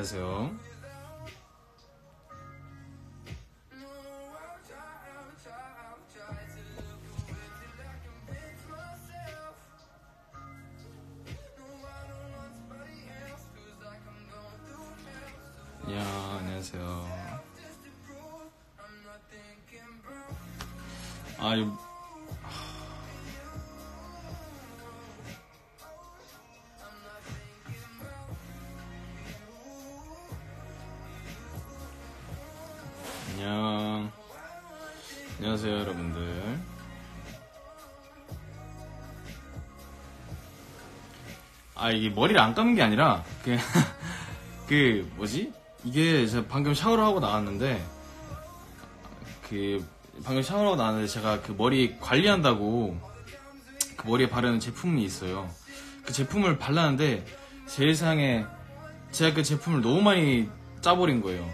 안녕하세요. 아, 이게 머리를 안 감은 게 아니라, 그, 그, 뭐지? 이게 제가 방금 샤워를 하고 나왔는데, 그, 방금 샤워를 하고 나왔는데 제가 그 머리 관리한다고 그 머리에 바르는 제품이 있어요. 그 제품을 발랐는데 세상에 제가 그 제품을 너무 많이 짜버린 거예요.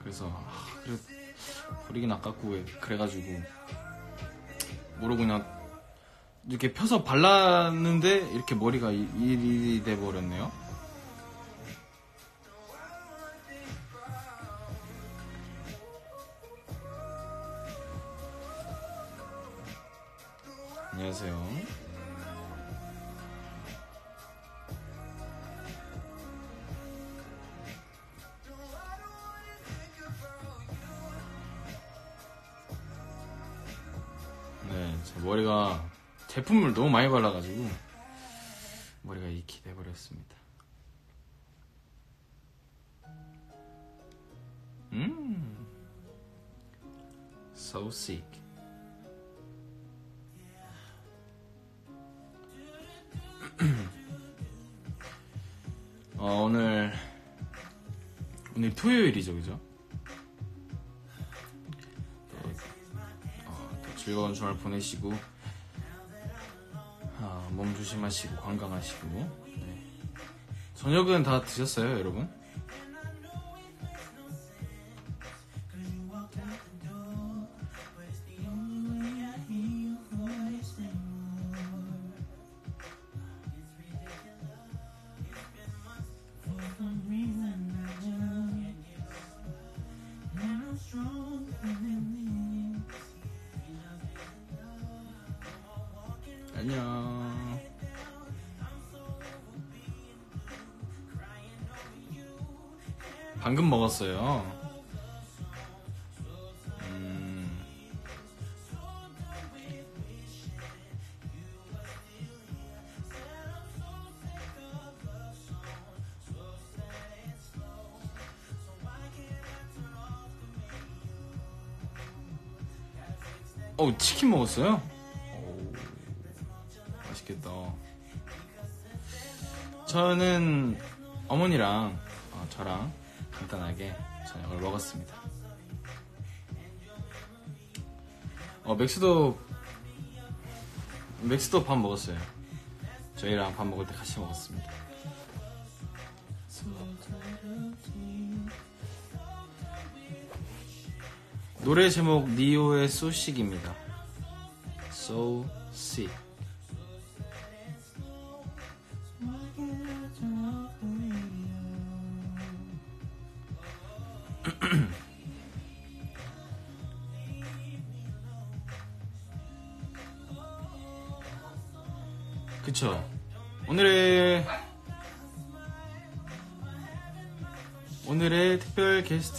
그래서, 아, 그래, 버리긴 아깝고, 왜, 그래가지고, 모르고 그냥, 이렇게 펴서 발랐는데, 이렇게 머리가 이- 일이 돼버렸네요. 안녕하세요. 네, 제 머리가 제품을 너무 많이 발라가지고 머리가 익히 돼버렸습니다. 음, so sick. 어, 오늘 오늘 토요일이죠, 그죠? 또, 어, 또 즐거운 주말 보내시고 아, 몸 조심하시고 건강하시고 네. 저녁은 다 드셨어요, 여러분? 먹었어요. 음, 어, 치킨 먹었어요? 오, 맛있겠다. 저는 어머니랑 간단하게 저녁을 먹었습니다. 어, 맥스도 맥스도 밥 먹었어요. 저희랑 밥 먹을 때 같이 먹었습니다. 노래 제목 니오의 소식입니다. So sick.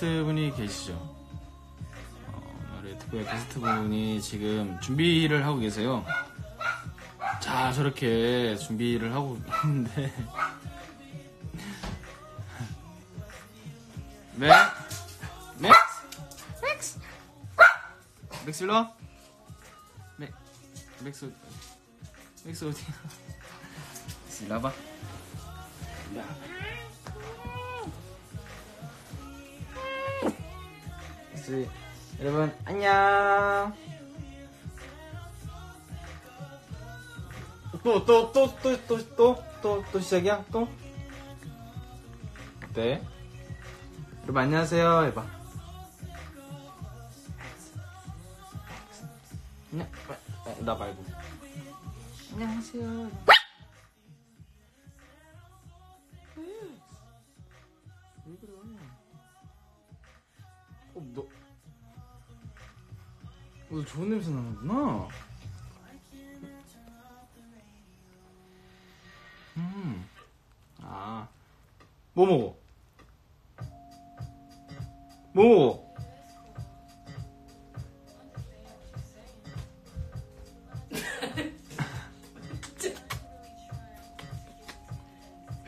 게스트 분이 계시죠. 어, 오늘의 특별 게스트 분이 지금 준비를 하고 계세요. 자, 저렇게 준비를 하고 있는데. 네? 맥스? 맥스? 맥스 일로 와? 맥, 맥스, 어디- 맥스 어디야? 맥스 일로 와봐. 맥스, 여러분, 안녕. 또, 또, 또, 또, 또, 또, 또, 또 시작이야? 또? 어때? 여러분, 안녕하세요. 해봐. 안녕, 아, 아, 나 말고. 안녕하세요. 오늘 좋은 냄새 나는구나. 음. 아. 뭐 먹어? 뭐 먹어?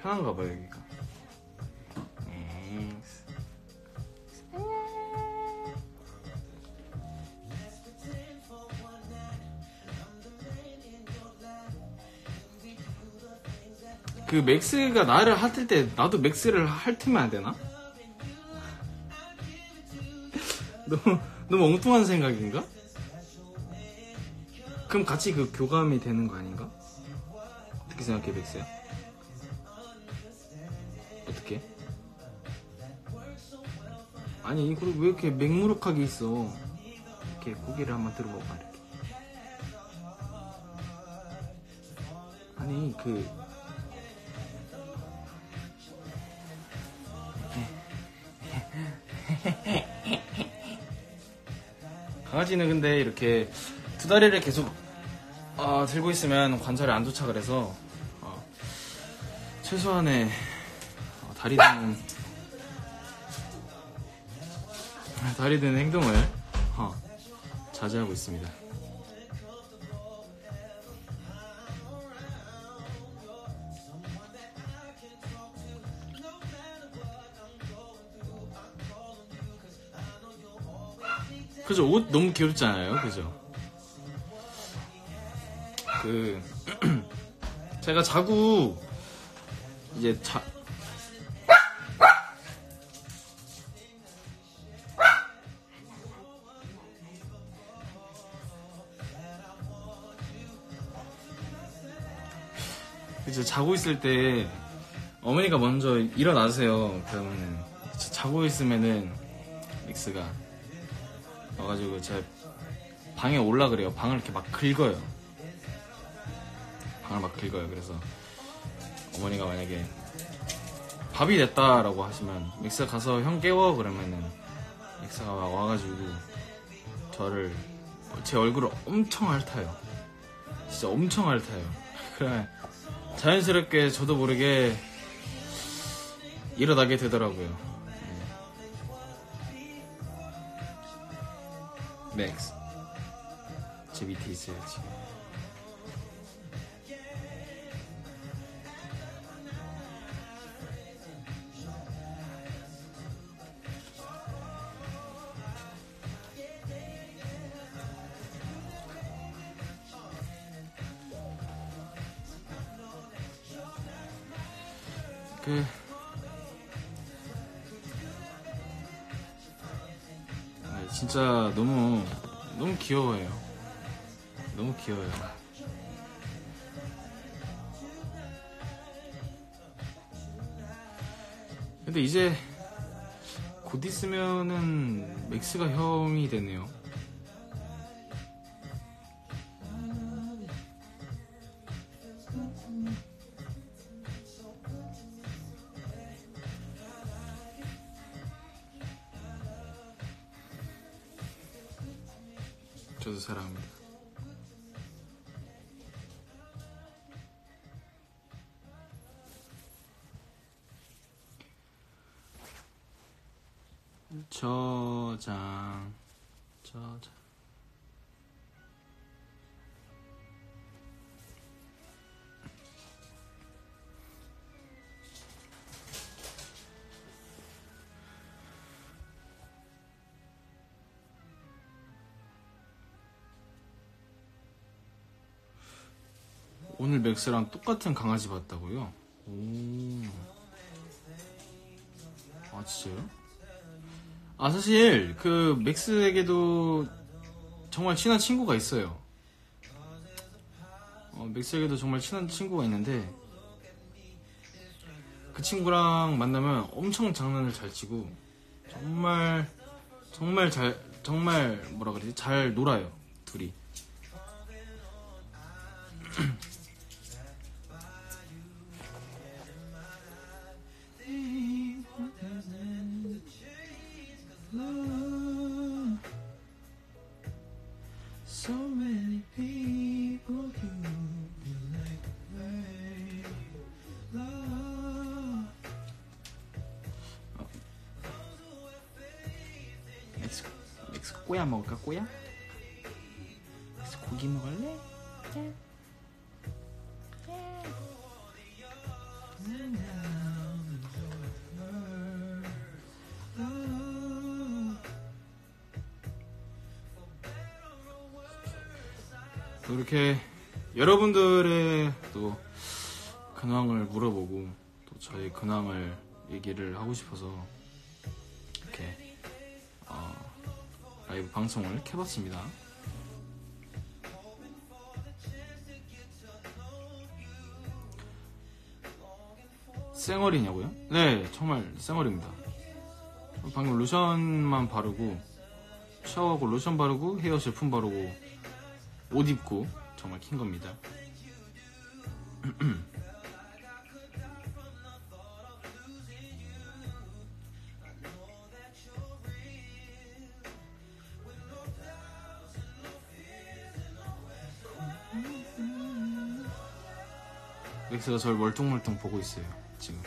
편한가 봐 여기 그 맥스가 나를 핥을 때 나도 맥스를 핥으면 안 되나? 너무 너무 엉뚱한 생각인가? 그럼 같이 그 교감이 되는 거 아닌가? 어떻게 생각해 맥스야? 어떻게? 아니 그리고 왜 이렇게 맹무룩하게 있어? 이렇게 고개를 한번 들어봐봐 이렇게. 아니 그 강아지는 근데 이렇게 두 다리를 계속 어, 들고 있으면 관절에 안 좋다 그래서 어, 최소한의 어, 다리 드는 다리 드는 행동을 어, 자제하고 있습니다. 그죠? 옷 너무 귀엽잖아요. 그죠? 그 제가 자구 이제 자 이제 자고 있을 때 어머니가 먼저 일어나세요. 그러면은 자고 있으면은 믹스가 와가지고 제 방에 올라 그래요. 방을 이렇게 막 긁어요. 방을 막 긁어요. 그래서 어머니가 만약에 밥이 됐다라고 하시면 믹스 가서 형 깨워 그러면은 믹스가 와가지고 저를 제 얼굴을 엄청 핥아요. 진짜 엄청 핥아요. 그래 자연스럽게 저도 모르게 일어나게 되더라고요. 맥스 제밑 저도 사랑합니다. 맥스랑 똑같은 강아지 봤다고요? 오. 아, 진짜요? 아, 사실, 그, 맥스에게도 정말 친한 친구가 있어요. 어, 맥스에게도 정말 친한 친구가 있는데, 그 친구랑 만나면 엄청 장난을 잘 치고, 정말, 정말 잘, 정말, 뭐라 그러지? 잘 놀아요, 둘이. 꼬야 먹을까 꼬야? 그래서 고기 먹을래? 또 이렇게 여러분들의 또 근황을 물어보고 또 저희 근황을 얘기를 하고 싶어서 방송을 켜봤습니다. 쌩얼이냐고요? 네, 정말 쌩얼입니다. 방금 로션만 바르고 샤워하고 로션 바르고 헤어 제품 바르고 옷 입고 정말 킨 겁니다. 엑스가 저를 멀뚱멀뚱 보고 있어요, 지금.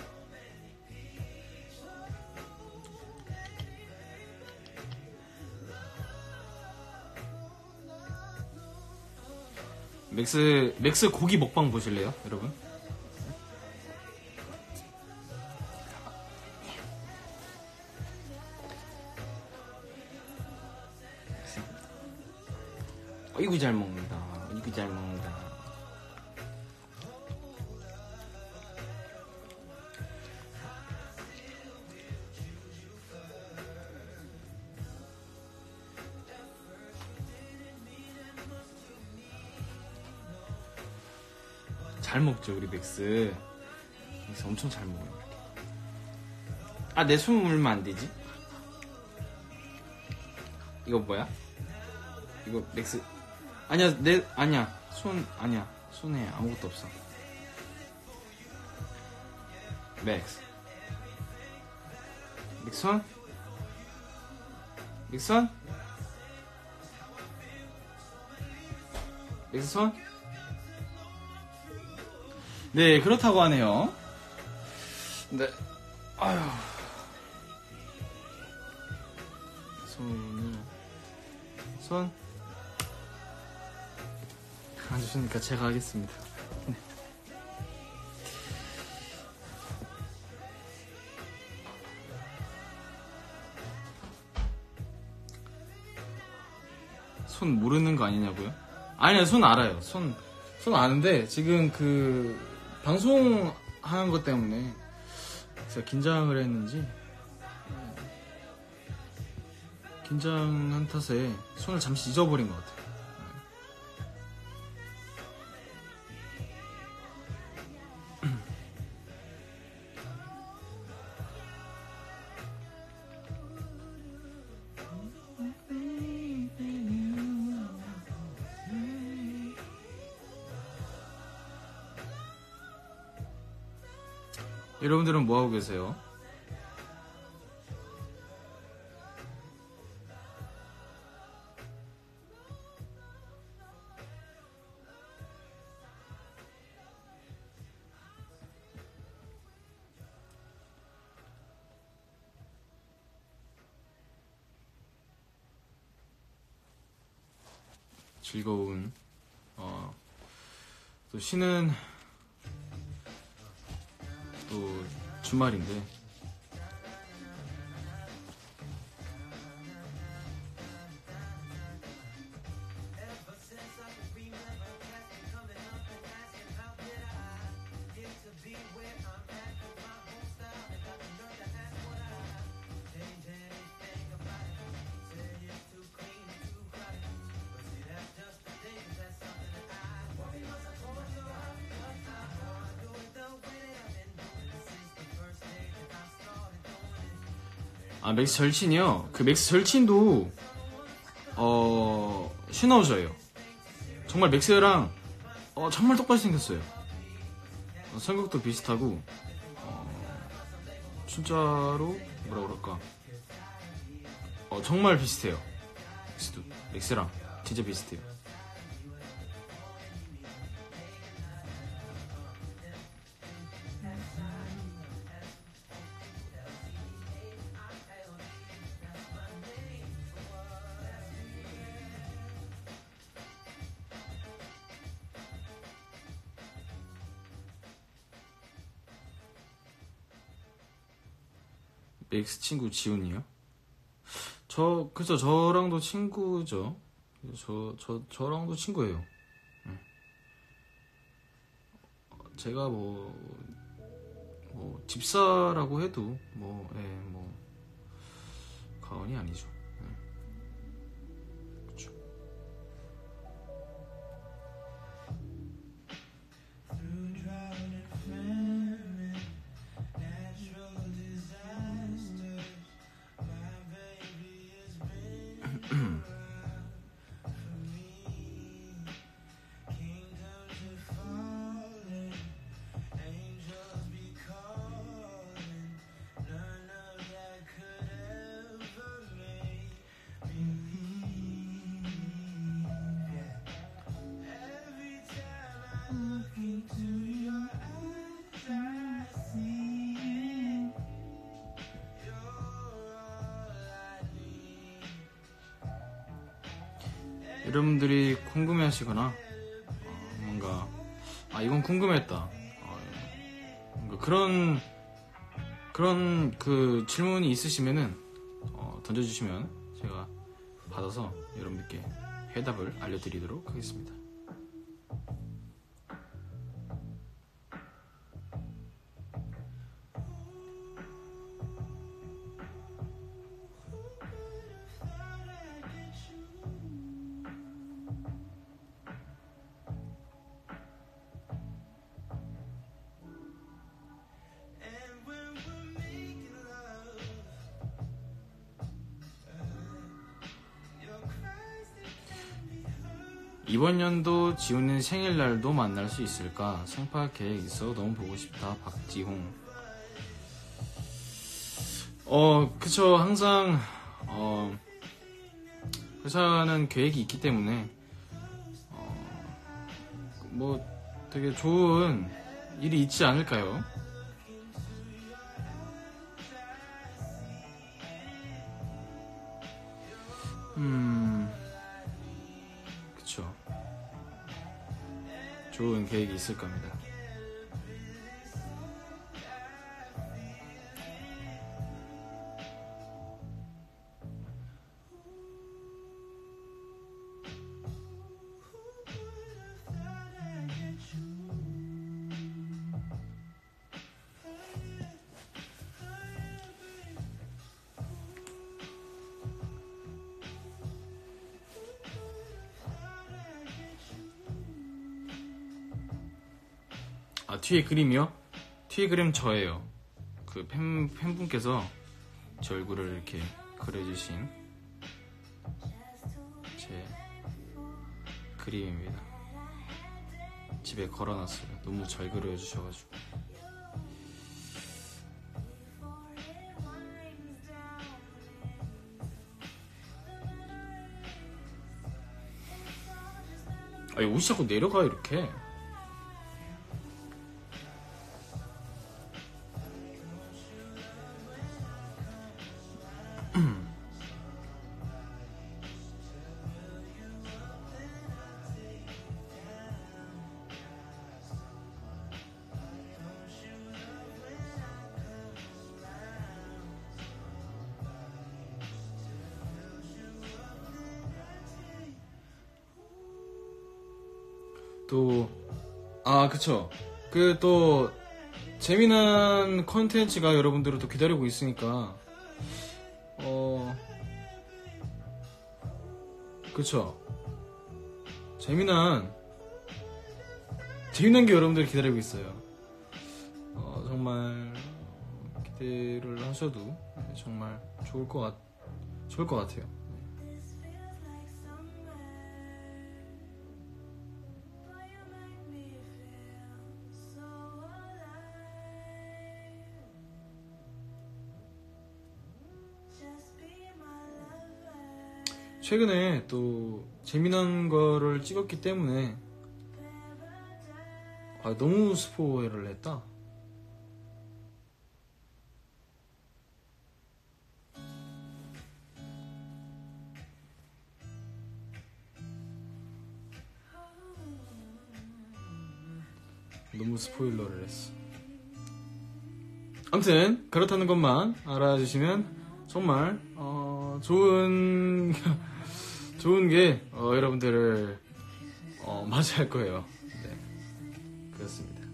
맥스, 맥스 고기 먹방 보실래요, 여러분? 맥스. 맥스 엄청 잘 먹어요. 이렇게. 아 내 손 물면 안 되지? 이거 뭐야? 이거 맥스 아니야 내 아니야 손 아니야 손에 아무것도 없어. 맥스 손 맥스 손 네, 그렇다고 하네요. 네, 아휴. 손을, 손. 안 주시니까 제가 하겠습니다. 네. 손 모르는 거 아니냐고요? 아니요, 손 알아요. 손, 손 아는데, 지금 그, 방송하는 것 때문에 제가 긴장을 했는지, 네. 긴장한 탓에 손을 잠시 잊어버린 것 같아요. 여러분들은 뭐 하고 계세요? 즐거운 어, 또 쉬는 주말인데 맥스 절친이요? 그 맥스 절친도 어 슈나우저예요. 정말 맥스랑 어, 정말 똑같이 생겼어요. 어, 성격도 비슷하고 어, 진짜로 뭐라 그럴까? 어, 정말 비슷해요. 맥스도 맥스랑 진짜 비슷해요. 맥스 친구 지훈이요? 저 그죠 저랑도 친구죠. 저 저 저, 랑도 친구예요. 네. 어, 제가 뭐, 뭐 집사라고 해도 뭐, 예, 뭐 과언이 아니죠. 여러분들이 궁금해하시거나 어, 뭔가 아 이건 궁금했다 어, 뭔가 그런 그런 그 질문이 있으시면은 어, 던져주시면 제가 받아서 여러분들께 해답을 알려드리도록 하겠습니다. 지훈은 생일날도 만날 수 있을까? 생파 계획 있어 너무 보고 싶다. 박지홍. 어, 그쵸. 항상, 어, 회사는 계획이 있기 때문에, 어, 뭐, 되게 좋은 일이 있지 않을까요? 음, 좋은 계획이 있을 겁니다. 뒤에 그림이요? 뒤에 그림 저예요. 그 팬, 팬분께서 제 얼굴을 이렇게 그려주신 제 그림입니다. 집에 걸어놨어요. 너무 잘 그려주셔가지고. 아니, 옷이 자꾸 내려가, 이렇게. 그쵸. 그 또, 재미난 컨텐츠가 여러분들을 또 기다리고 있으니까, 어, 그쵸. 재미난, 재미난 게 여러분들을 기다리고 있어요. 어, 정말, 기대를 하셔도 네, 정말 좋을 것 같, 좋을 것 같아요. 최근에 또 재미난 거를 찍었기 때문에 아, 너무 스포일러를 했다. 너무 스포일러를 했어. 아무튼 그렇다는 것만 알아주시면 정말 어, 좋은 좋은 게 어, 여러분들을 어, 맞이할 거예요. 네, 그렇습니다.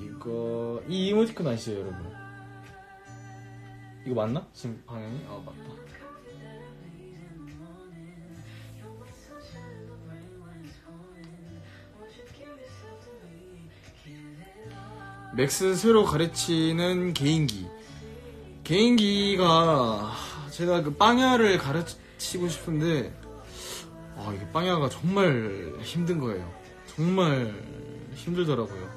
이거 이 이모티콘 아시죠, 여러분? 이거 맞나? 지금 방향이? 아 맞다. 맥스 새로 가르치는 개인기. 개인기가 제가 그 빵야를 가르치고 싶은데 아 이게 빵야가 정말 힘든 거예요. 정말 힘들더라고요.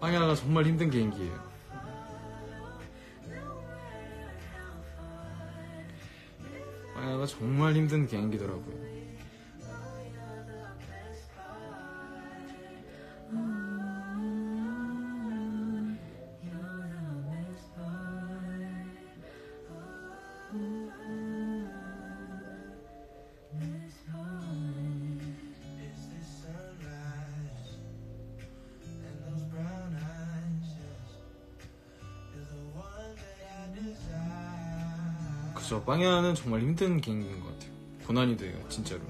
빵야가 정말 힘든 개인기예요. 빵야가 정말 힘든 개인기더라고요. 빵야는 정말 힘든 개인기인 것 같아요. 고난이 돼요, 진짜로.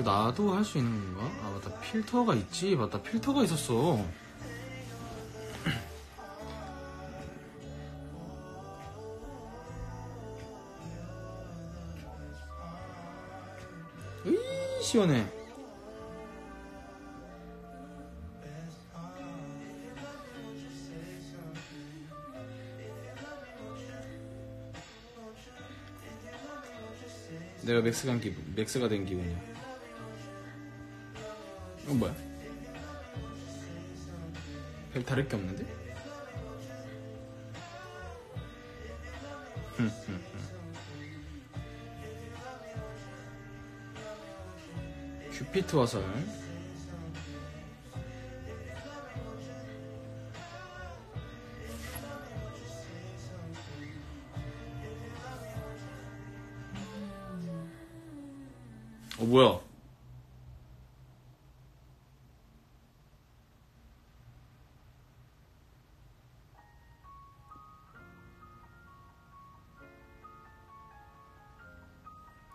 이거 나도 할 수 있는 건가? 아 맞다. 필터가 있지? 맞다. 필터가 있었어. 으이 시원해. 내가 맥스가 된 기분 맥스가 된 기분이야 다를 게 없는데? 흠, 흠, 흠. 큐피트 화살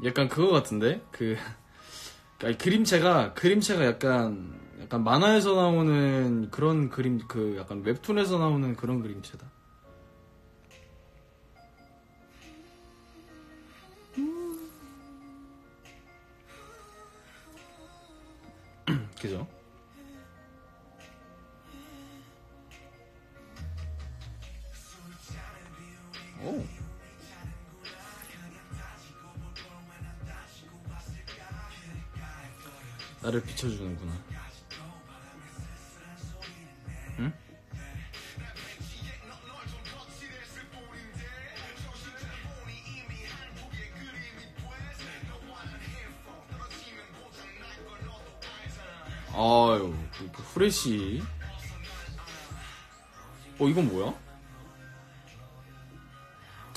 약간 그거 같은데 그 아니, 그림체가 그림체가 약간 약간 만화에서 나오는 그런 그림 그 약간 웹툰에서 나오는 그런 그림체다.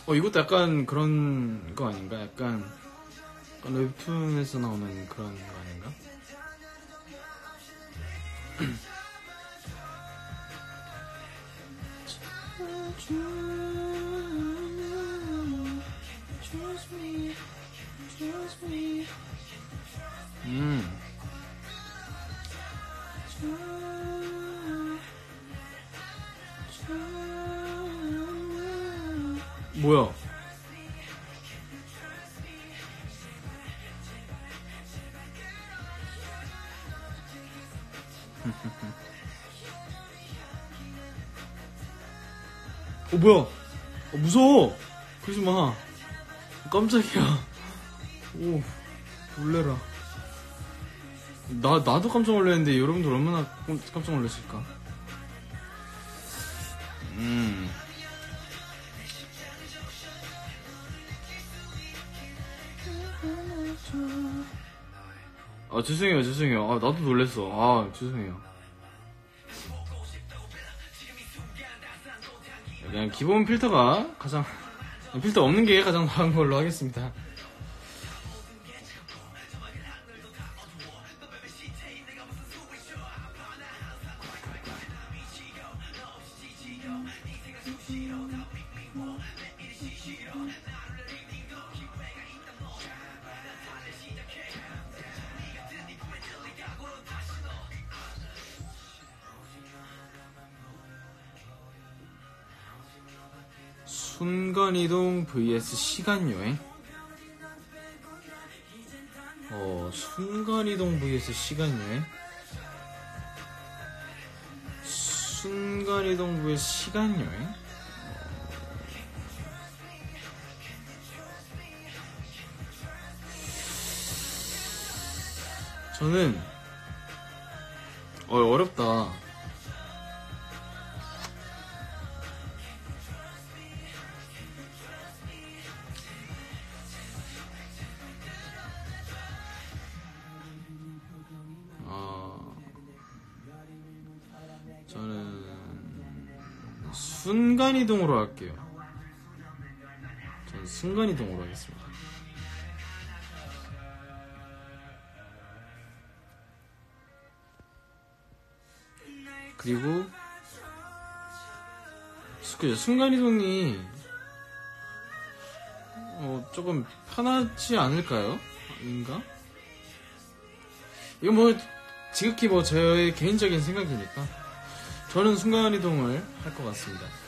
어, 이것도 약간 그런 거 아닌가? 약간, 웹툰에서 나오는 그런 거 아닌가? 음. 뭐야? 어 뭐야? 어, 무서워. 그러지 마. 깜짝이야. 오 놀래라. 나 나도 깜짝 놀랐는데 여러분들 얼마나 깜짝 놀랐을까? 죄송해요 죄송해요. 아 나도 놀랬어. 아 죄송해요. 그냥 기본 필터가 가장 필터 없는 게 가장 나은 걸로 하겠습니다 순간이동 vs 시간여행? 어 순간이동 vs 시간여행? 순간이동 vs 시간여행? 저는 어 어렵다 순간이동으로 할게요. 저는 순간이동으로 하겠습니다. 그리고 그죠 순간이동이 어, 조금 편하지 않을까요? 아닌가? 이거 뭐 지극히 뭐 저의 개인적인 생각이니까 저는 순간이동을 할 것 같습니다.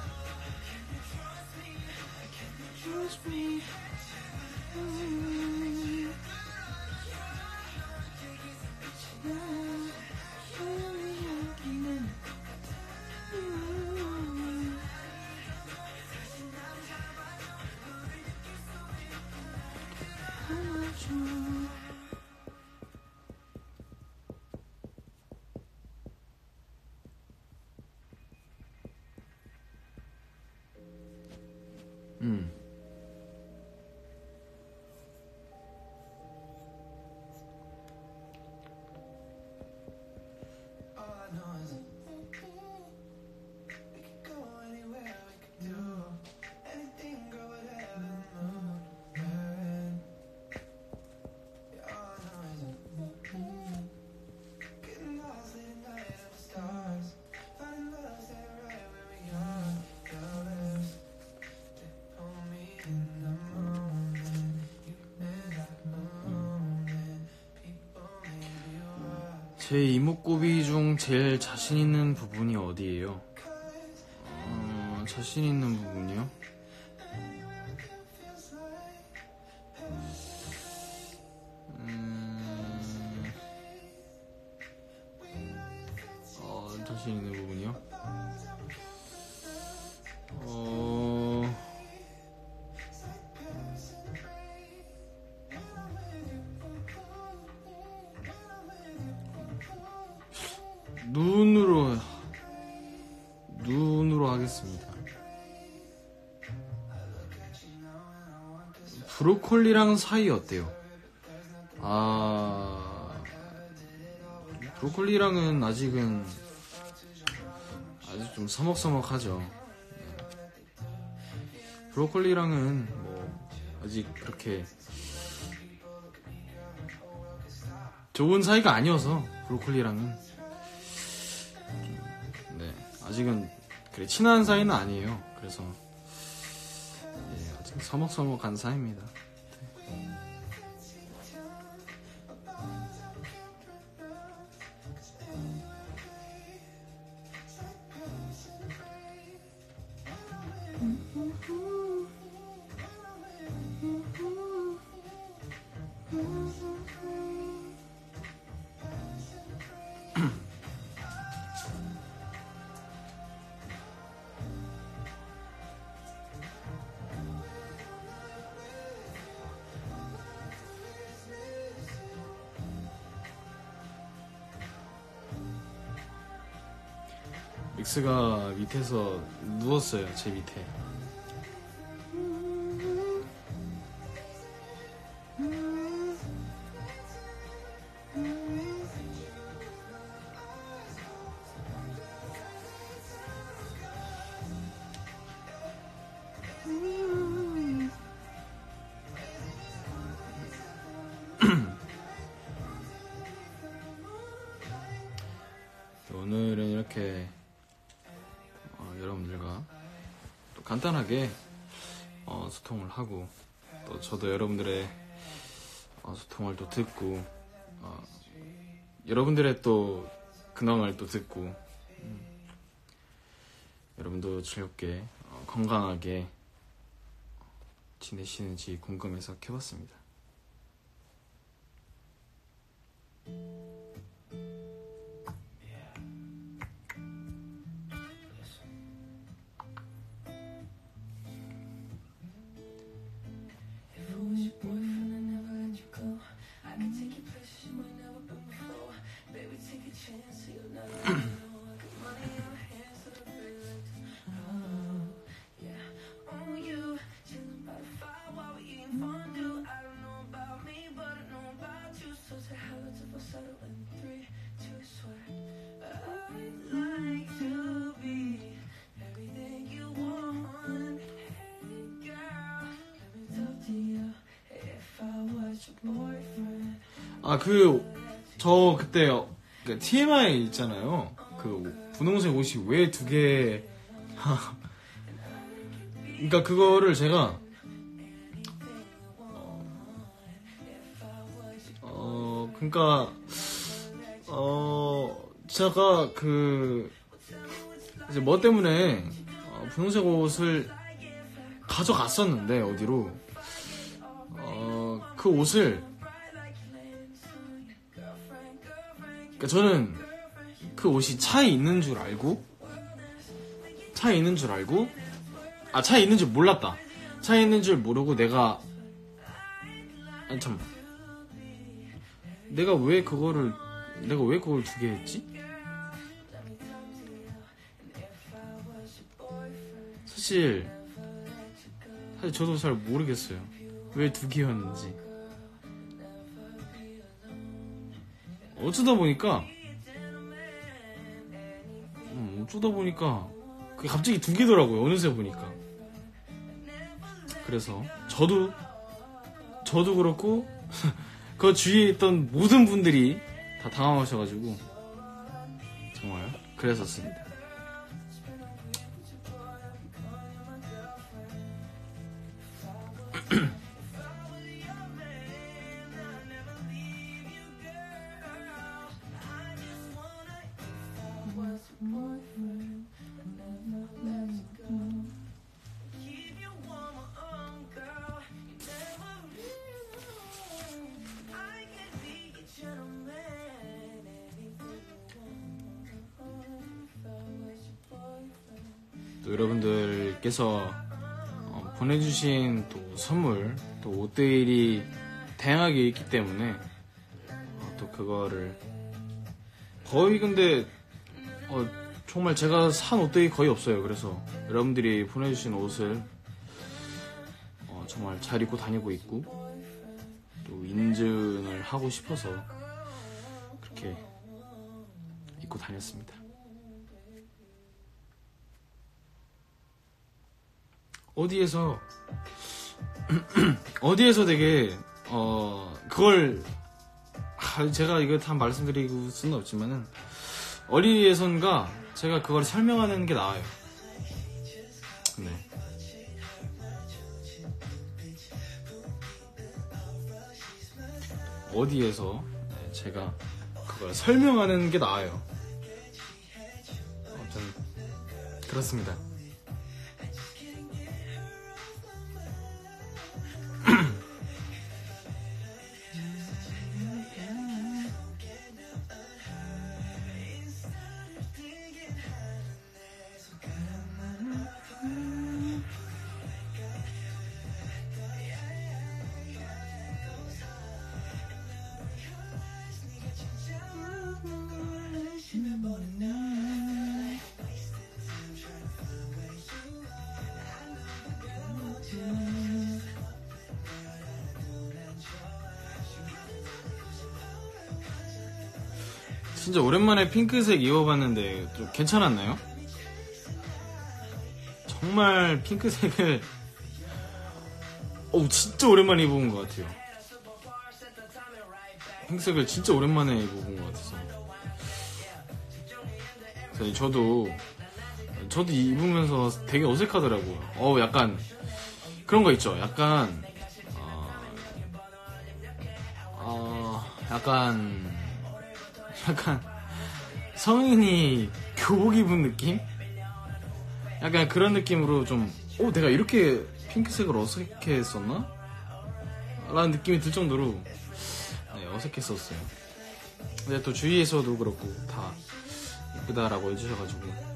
제 이목구비 중 제일 자신 있는 부분이 어디예요? 어, 자신 있는 부분이요? 브로콜리랑 사이 어때요? 아 브로콜리랑은 아직은 아직 좀 서먹서먹하죠. 네. 브로콜리랑은 뭐 아직 그렇게 좋은 사이가 아니어서 브로콜리랑은 네, 아직은 그래 친한 사이는 아니에요. 그래서 예, 아직 서먹서먹한 사이입니다. 엑스가 밑에서 누웠어요, 제 밑에. 간단하게 어, 소통을 하고 또 저도 여러분들의 어, 소통을 또 듣고 어, 여러분들의 또 근황을 또 듣고 음, 여러분도 즐겁게 어, 건강하게 지내시는지 궁금해서 켜봤습니다. 그, 저 그때, 어, 그 TMI 있잖아요. 그, 분홍색 옷이 왜 두 개, 그니까 그거를 제가, 어, 그니까, 어, 제가 그, 이제 뭐 때문에, 어, 분홍색 옷을 가져갔었는데, 어디로. 어, 그 옷을, 그러니까 저는 그 옷이 차에 있는 줄 알고 차에 있는 줄 알고 아 차에 있는 줄 몰랐다. 차에 있는 줄 모르고 내가 잠깐 내가 왜 그거를 내가 왜 그걸 두 개 했지? 사실 사실 저도 잘 모르겠어요. 왜 두 개였는지 어쩌다 보니까 음, 어쩌다 보니까 그게 갑자기 두 개더라고요 어느새 보니까. 그래서 저도 저도 그렇고 그 주위에 있던 모든 분들이 다 당황하셔가지고 정말 그랬었습니다 또 여러분들께서 어, 보내주신 또 선물, 또 옷들이 다양하게 있기 때문에 어, 또 그거를 거의 근데 어, 정말 제가 산 옷들이 거의 없어요. 그래서 여러분들이 보내주신 옷을 어, 정말 잘 입고 다니고 있고 또 인증을 하고 싶어서 그렇게 입고 다녔습니다. 어디에서 어디에서 되게 어 그걸 아, 제가 이거 다 말씀드리고 수는 없지만은 어디에선가 제가 그걸 설명하는 게 나아요. 네. 어디에서 네, 제가 그걸 설명하는 게 나아요. 아무튼 그렇습니다. 진짜 오랜만에 핑크색 입어봤는데 좀 괜찮았나요? 정말 핑크색을 어우 진짜 오랜만에 입어본 것 같아요. 핑크색을 진짜 오랜만에 입어본 것 같아서. 저도 저도 입으면서 되게 어색하더라고요. 어 약간 그런 거 있죠. 약간 어, 어, 약간 약간 성인이 교복 입은 느낌? 약간 그런 느낌으로 좀, 어, 내가 이렇게 핑크색을 어색했었나? 라는 느낌이 들 정도로 네, 어색했었어요. 근데 또 주위에서도 그렇고 다 이쁘다라고 해주셔가지고.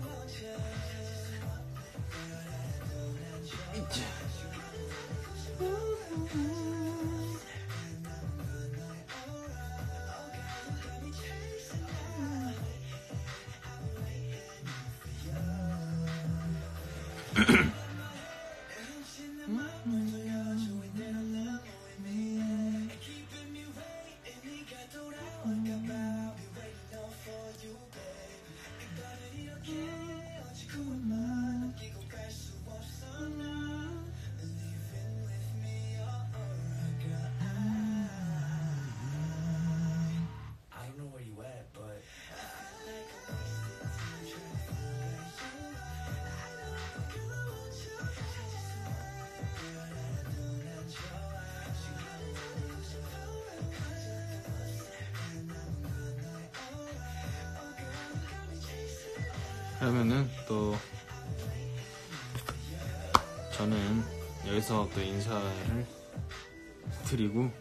드리고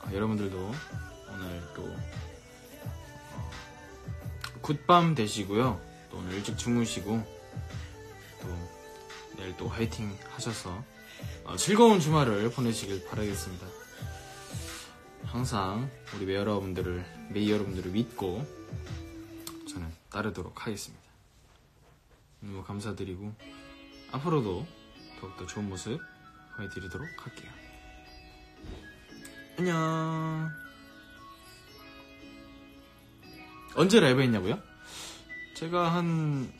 아, 여러분들도 오늘 또 어, 굿밤 되시고요. 또 오늘 일찍 주무시고 또 내일 또 화이팅 하셔서 어, 즐거운 주말을 보내시길 바라겠습니다. 항상 우리 메이 여러분들을 메이 여러분들을 믿고 저는 따르도록 하겠습니다. 너무 감사드리고 앞으로도 더욱더 좋은 모습 보여드리도록 할게요. 안녕. 언제 라이브 했냐고요? 제가 한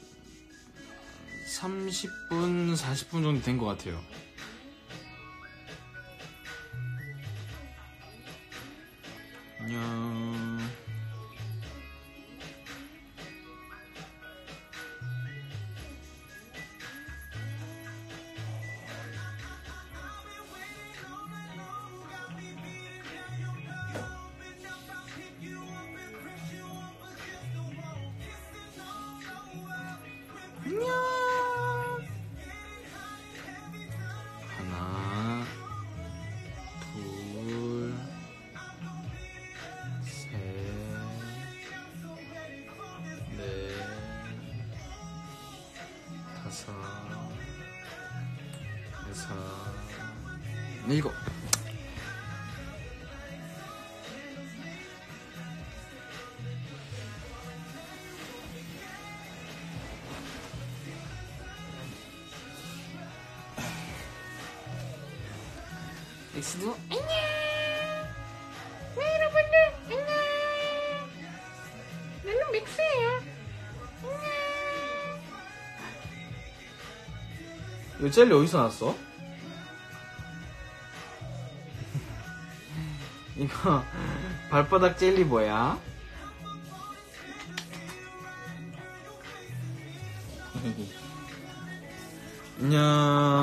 30분, 40분 정도 된 것 같아요. 안녕. 일곱. 엑스도 안녕. 네, 여러분들, 안녕. 나는 맥스예요. 안녕. 이거 젤리 어디서 났어? 이거 발바닥 젤리 뭐야? 안녕.